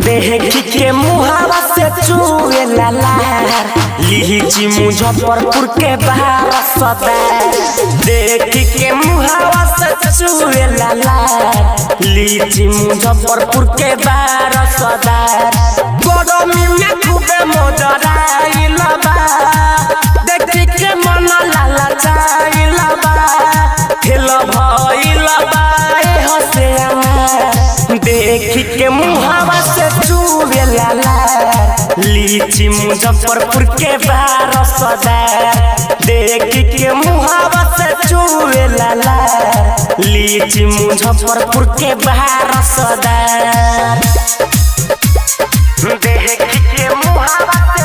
देह के मुहावा से चूहे लाला लीची मुजफ्फरपुर के बाहर सदा देख के मुहावा से चूहे लाला लीची मुजफ्फरपुर के बाहर सदा गरमी में खूबे मोजराइल बा। देख के मन लीची मुजफ्फरपुर के बाहर सदा देख के मुहावा से लाला लीची मुजफ्फरपुर के बाहर सदा देख के मुहावा से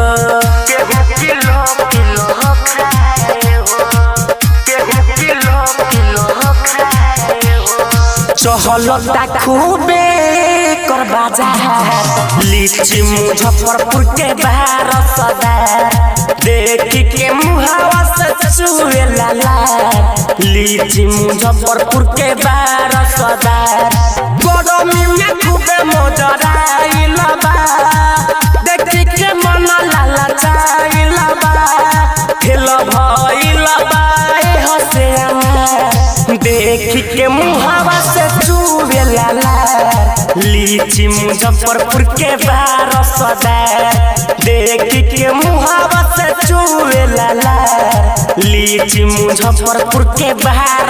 चहलता खूबे कर बाज़ार। लीची मुजफ्फरपुर के बाहर सदा देख के मुहावा से चूहे लाला। लीची मुजफ्फरपुर के बाहर सदा गरमी में खूबे मोजराइल बा। देख के मन लाला चाइल बा। खेल भइल बा ए हसे देख के लाला लीची मुजफ्फरपुर के बाहर सदा देख के मुहावा से लाला लीची मुजफ्फरपुर के बार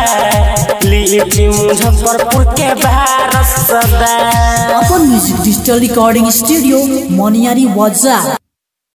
Apan music digital recording studio Moniyari वजा